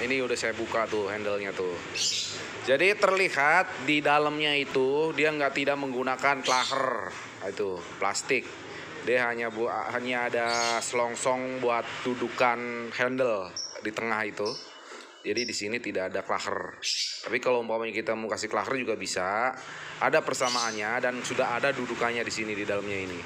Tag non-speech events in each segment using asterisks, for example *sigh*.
ini udah saya buka tuh handle-nya tuh. Jadi terlihat di dalamnya itu dia nggak tidak menggunakan klaher itu plastik. Dia hanya bu hanya ada selongsong buat dudukan handle di tengah itu. Jadi di sini tidak ada klaher. Tapi kalau umpamanya kita mau kasih klaher juga bisa. Ada persamaannya dan sudah ada dudukannya di sini di dalamnya ini.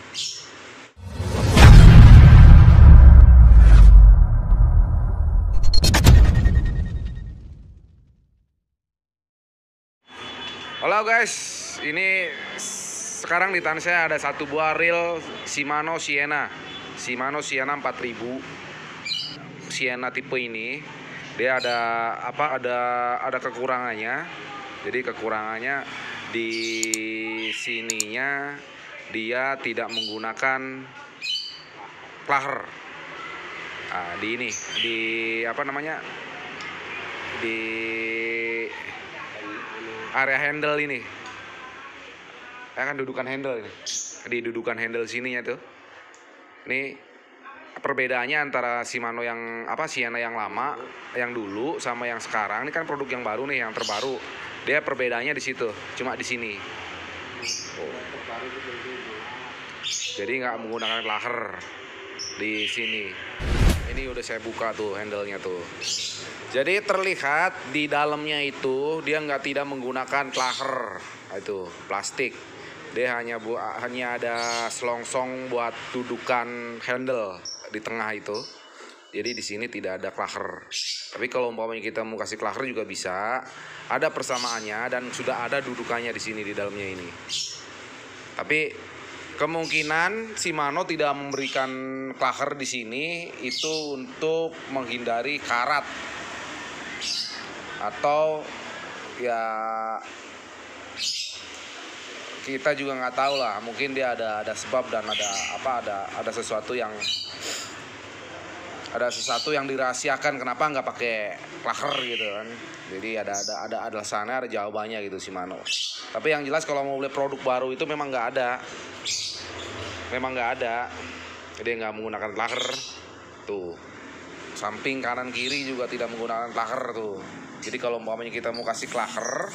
Halo guys, ini sekarang di tangan saya ada satu buah reel Shimano Sienna. Shimano Sienna 4000. Sienna tipe ini dia ada apa ada ada kekurangannya. Jadi kekurangannya di sininya dia tidak menggunakan klaher. Nah, di ini di apa namanya? Di area handle ini. Ya kan dudukan handle ini. Di dudukan handle sininya tuh. Ini perbedaannya antara Shimano yang apa Sienna yang lama yang dulu sama yang sekarang. Ini kan produk yang baru nih yang terbaru. Dia perbedaannya di situ cuma di sini. Oh. jadi nggak menggunakan laher di sini ini udah saya buka tuh handle-nya tuh jadi terlihat di dalamnya itu dia nggak tidak menggunakan klaher itu plastik. Dia hanya bu hanya ada selongsong buat dudukan handle di tengah itu. Jadi di sini tidak ada klaher. Tapi kalau umpamanya kita mau kasih klaher juga bisa. Ada persamaannya dan sudah ada dudukannya di sini di dalamnya ini. Tapi kemungkinan Shimano tidak memberikan klaher di sini itu untuk menghindari karat. Atau ya kita juga nggak tahu lah. Mungkin dia ada ada sebab dan ada apa ada ada sesuatu yang ada sesuatu yang dirahasiakan kenapa nggak pakai klaker gitu kan? Jadi ada ada ada alasannya ada jawabannya gitu si Mano. Tapi yang jelas kalau mau beli produk baru itu memang nggak ada. Memang nggak ada. Jadi nggak menggunakan klaker. Tuh. Samping kanan kiri juga tidak menggunakan klaker tuh. Jadi kalau umpamanya kita mau kasih klaher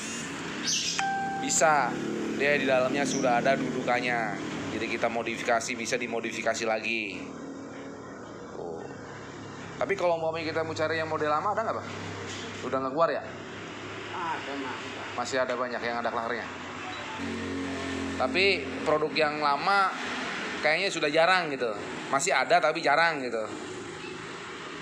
bisa. Dia di dalamnya sudah ada dudukannya. Jadi kita modifikasi bisa dimodifikasi lagi. Tapi kalau umpamanya kita mau cari yang model lama ada nggak pak? Udah nggak keluar ya? Ada mas. masih ada banyak yang ada klahernya tapi produk yang lama kayaknya sudah jarang gitu. Masih ada tapi jarang gitu.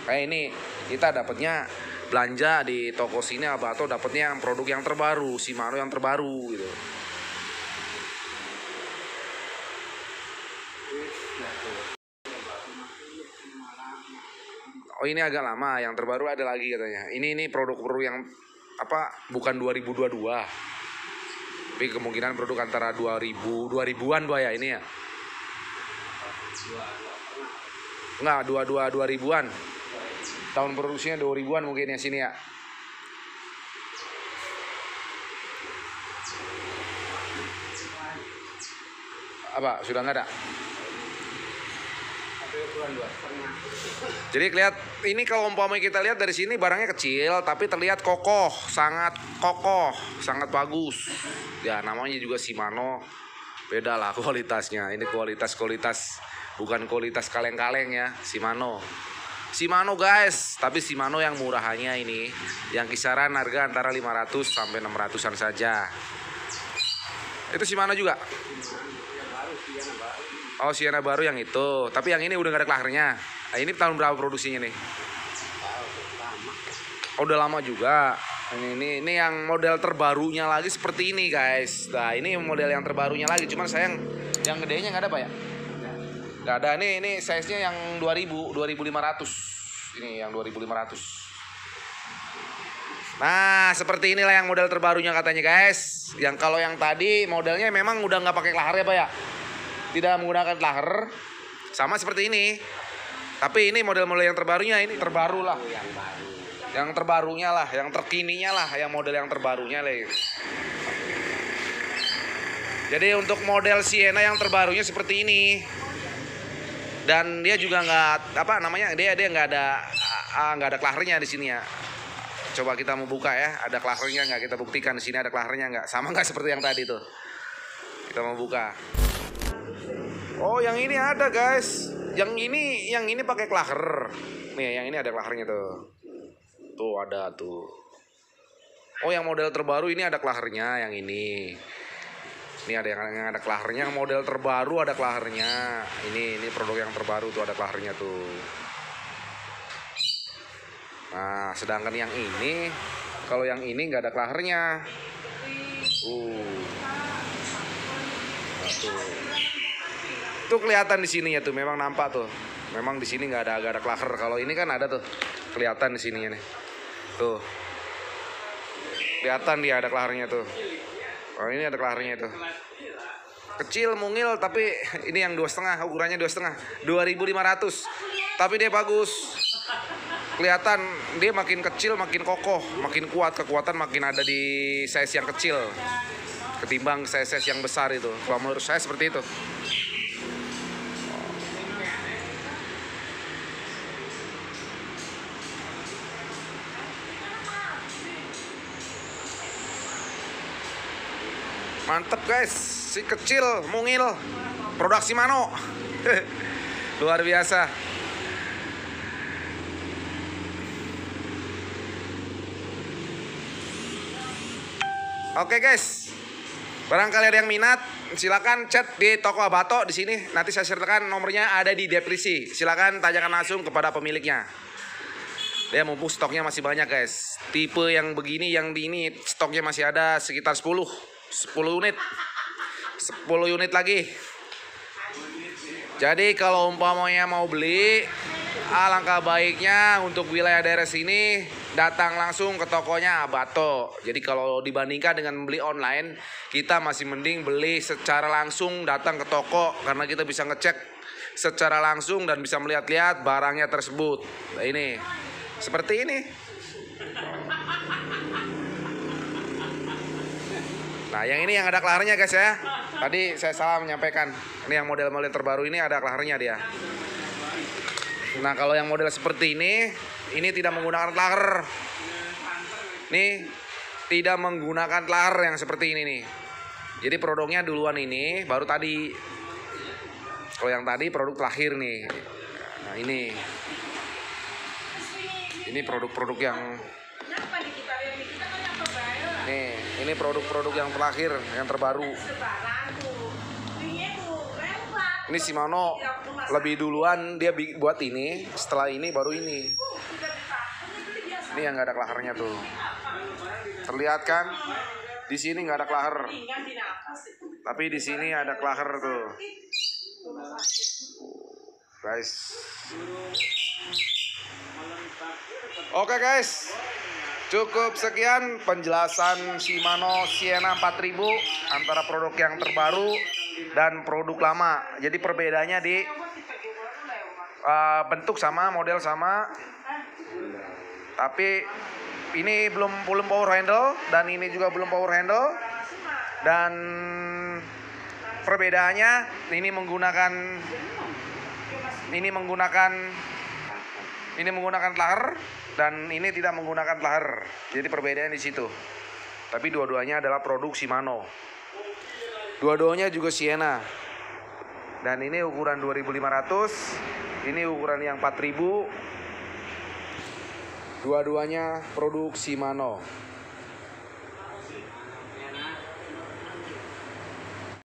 Kayak ini kita dapatnya belanja di toko sini apa atau dapatnya yang produk yang terbaru Shimano yang terbaru gitu Oh ini agak lama, yang terbaru ada lagi katanya. Ini ini produk-produk yang apa bukan 2022. Tapi kemungkinan produk antara 2000 2000-an Pak ya ini ya. Enggak, 22 2000-an. Tahun produksinya 2000-an mungkin ya sini ya. Apa? Sudah nggak ada? Jadi lihat ini kalau umpamanya kita lihat dari sini barangnya kecil tapi terlihat kokoh, sangat kokoh, sangat bagus. Ya namanya juga Shimano. Beda lah *laughs* kualitasnya. Ini kualitas-kualitas bukan kualitas kaleng-kaleng ya, Shimano. Shimano guys, tapi Shimano yang murahannya ini yang kisaran harga antara 500 sampai 600-an saja. Itu Shimano juga. Oh Sienna baru yang itu, tapi yang ini udah gak ada klahernya. Nah, ini tahun berapa produksinya nih? Oh, udah lama juga. Ini, ini ini yang model terbarunya lagi seperti ini guys. Nah ini model yang terbarunya lagi, cuman sayang yang gedenya nggak ada pak ya? Nggak ada. Ini ini size nya yang 2000 2500. Ini yang 2500. Nah seperti inilah yang model terbarunya katanya guys. Yang kalau yang tadi modelnya memang udah nggak pakai klaher ya pak ya? Tidak menggunakan laher sama seperti ini tapi ini model-model yang terbarunya ini terbaru lah Yang baru. yang terbarunya lah yang terkininya lah yang model yang terbarunya lah jadi untuk model Sienna yang terbarunya seperti ini dan dia juga nggak apa namanya dia dia nggak ada nggak ada klahernya di sini ya coba kita mau buka ya. Ada klahernya nggak? Kita buktikan di sini ada klahernya nggak? Sama nggak seperti yang tadi tuh? Kita mau buka. Oh, yang ini ada guys. Yang ini, yang ini pakai klaher. Nih, yang ini ada klahernya tuh. Tuh ada tuh. Oh, yang model terbaru ini ada klahernya, yang ini. Ini ada yang, yang ada klahernya, model terbaru ada klahernya. Ini ini produk yang terbaru tuh ada klahernya tuh. Nah, sedangkan yang ini, kalau yang ini nggak ada klahernya. Uh. Nah, tuh. Tuh kelihatan di sininya tuh, memang nampak tuh. Memang di sini nggak ada nggak ada klaher. Kalau ini kan ada tuh, kelihatan di sininya nih. Tuh. Kelihatan dia ada klahernya tuh. Oh ini ada klahernya tuh. Kecil mungil tapi ini yang dua setengah ukurannya dua setengah 2500 tapi dia bagus kelihatan dia makin kecil makin kokoh makin kuat kekuatan makin ada di size yang kecil ketimbang size size yang besar itu kalau menurut saya seperti itu mantep guys si kecil mungil produksi mano *laughs* luar biasa Oke guys, barangkali ada yang minat, silakan chat di toko Abato di sini. Nanti saya sertakan nomornya ada di deskripsi. Silakan tanyakan langsung kepada pemiliknya. Dia mumpung stoknya masih banyak guys. Tipe yang begini, yang di ini stoknya masih ada sekitar 10, 10 unit, 10 unit lagi. Jadi kalau umpamanya mau beli, alangkah baiknya untuk wilayah daerah sini datang langsung ke tokonya Abato. Jadi kalau dibandingkan dengan membeli online, kita masih mending beli secara langsung datang ke toko karena kita bisa ngecek secara langsung dan bisa melihat-lihat barangnya tersebut. Nah, ini seperti ini. Nah, yang ini yang ada klahernya guys ya. Tadi saya salah menyampaikan. Ini yang model-model terbaru ini ada klahernya dia. Nah, kalau yang model seperti ini, ini tidak menggunakan klaher. Nih, tidak menggunakan klaher yang seperti ini nih. Jadi produknya duluan ini, baru tadi. Kalau yang tadi produk terakhir nih. Nah, ini. Ini produk-produk yang Nih, ini produk-produk yang terakhir, yang terbaru. Ini Shimano lebih duluan dia buat ini, setelah ini baru ini. Ini yang nggak ada klahernya tuh. Terlihat kan? Di sini nggak ada klaher, tapi di sini ada klaher tuh. Guys. Oke guys. Cukup sekian penjelasan Shimano Sienna 4000 antara produk yang terbaru dan produk lama. Jadi perbedaannya di uh, bentuk sama, model sama. Tapi ini belum belum power handle dan ini juga belum power handle. Dan perbedaannya ini menggunakan ini menggunakan ini menggunakan lahar dan ini tidak menggunakan lahar. Jadi perbedaan di situ. Tapi dua-duanya adalah produk Shimano. Dua-duanya juga Sienna. Dan ini ukuran 2500, ini ukuran yang 4000. Dua-duanya produk Shimano.